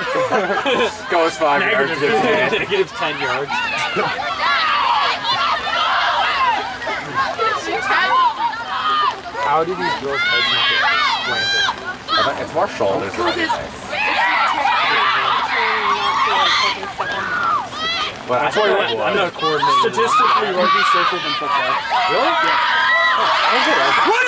Goes five yards. Negative, yards. 10. negative 10 yards. How do these girls' heads not It's more shoulders But that's why what. I'm not coordinating. Statistically, rugby's safer than football. Really? Oh, good